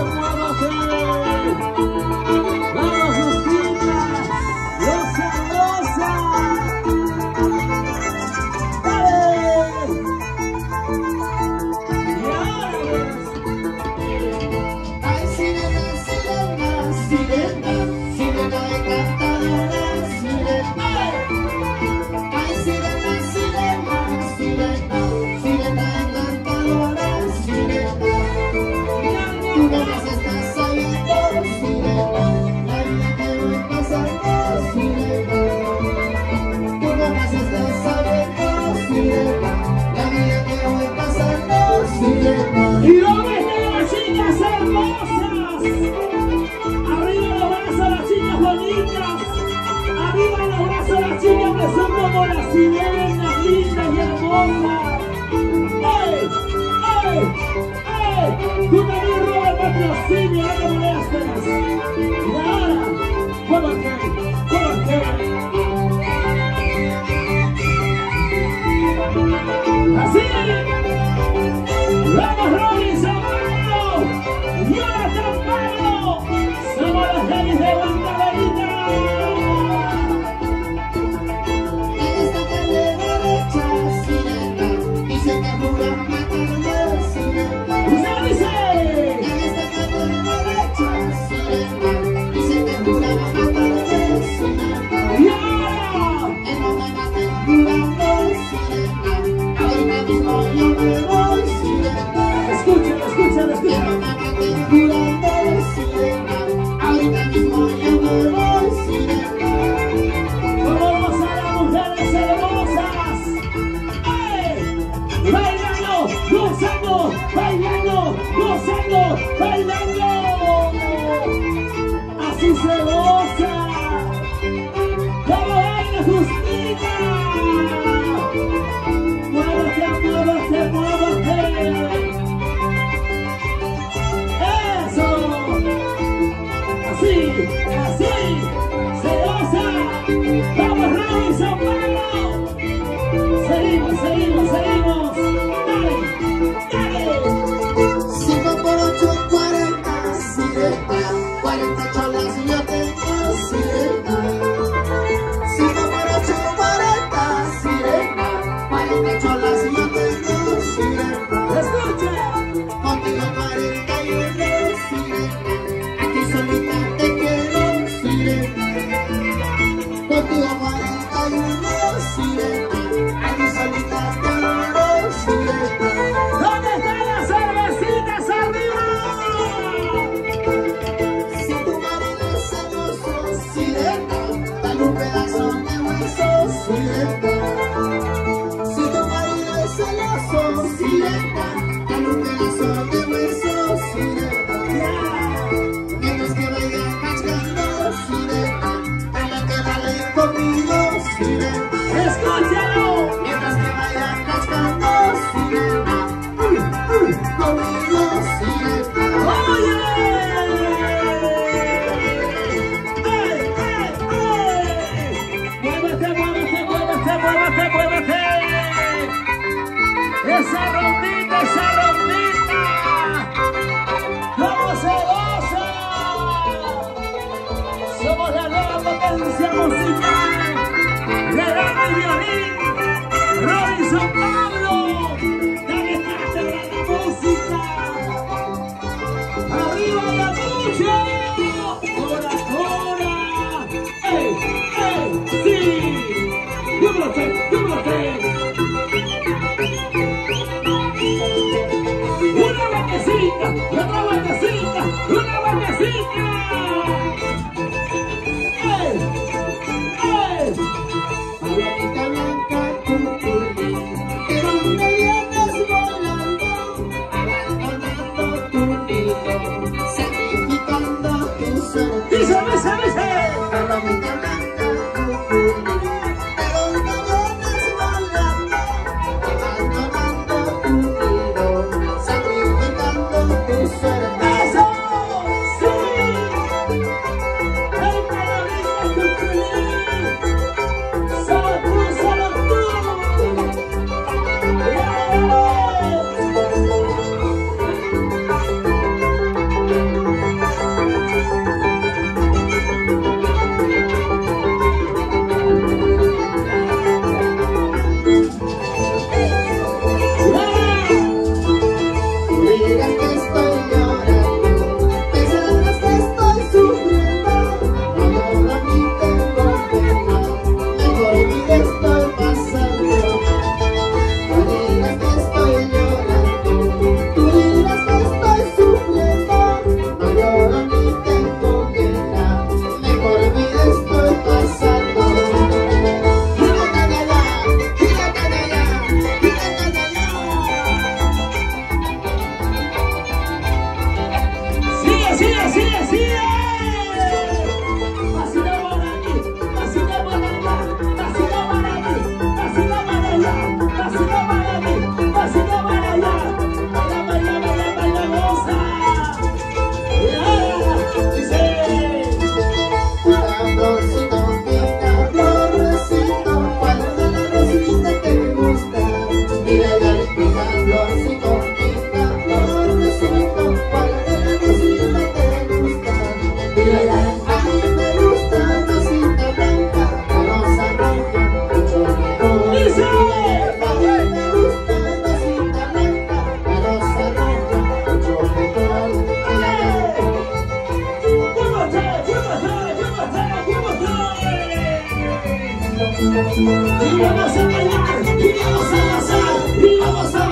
One vamos, vamos. sí se va. Lucha! y vamos a bailar, y vamos a gozar, y vamos a